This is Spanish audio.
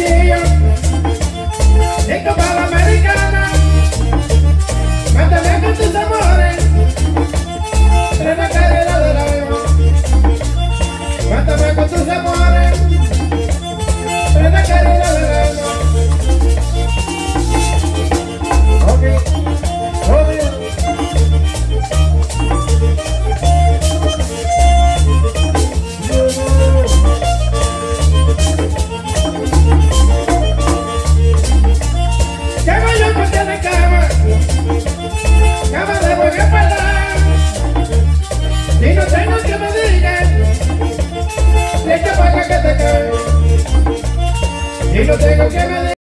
chiquillo Tengo para la americana. Mátame con tus amores. Tres carrera de la vida Mátame con tus amores. de cama, cama de buena patada. Y no tengo que me digan, deja para que te cae. Y no tengo que me digan.